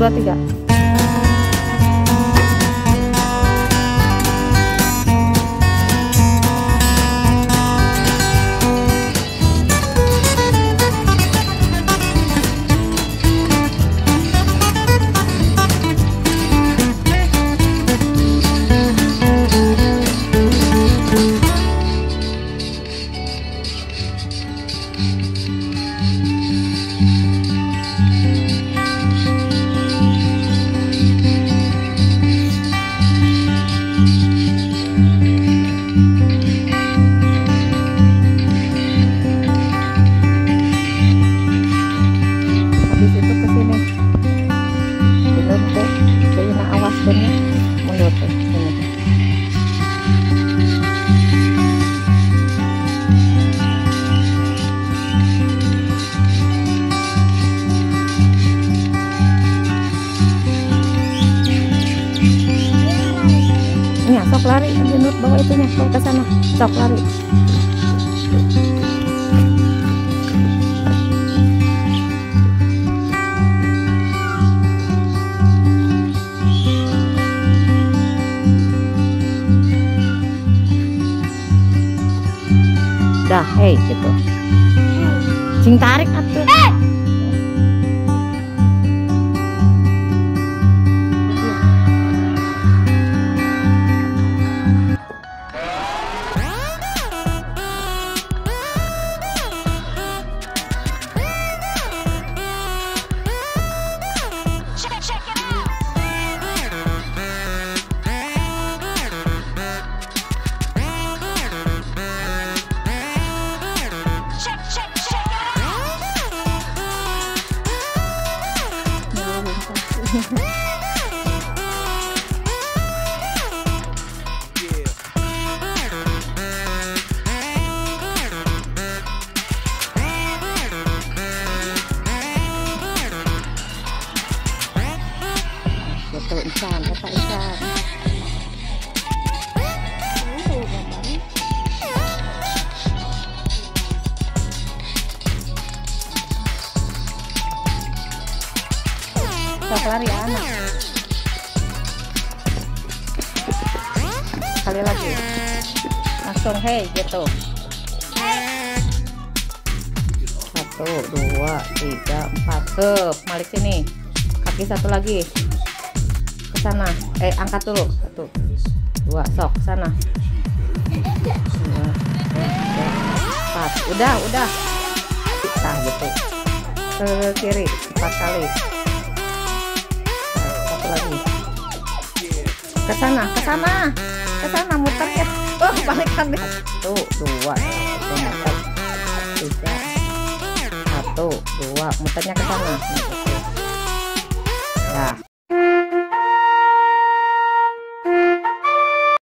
dua tiga. habis sok lari, Junut bawa itunya, bawa ke sana, sok lari. Dah, hei gitu. Cing tarik atuh. Betul Isan, kata Isan. Ya anak. Sekali lagi. Langsung hei gitu. Satu, dua, tiga, empat. Hup, balik sini. Kaki satu lagi ke sana eh angkat dulu. Satu. Dua. Sok sana empat. Udah udah. Nah gitu. Ke kiri. Empat kali. Nah, satu lagi. Ke sana ke sana ke sana muter ya oh balikan deh satu dua satu muter. Tiga. Satu dua. Muternya ke sana Nah, gitu. ya